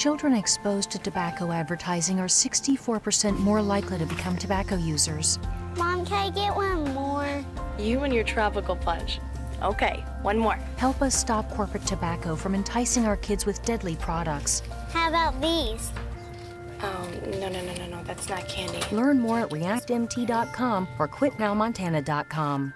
Children exposed to tobacco advertising are 64% more likely to become tobacco users. Mom, can I get one more? You and your tropical punch. Okay, one more. Help us stop corporate tobacco from enticing our kids with deadly products. How about these? Oh, no, no, no, no, no. That's not candy. Learn more at reactmt.com or quitnowmontana.com.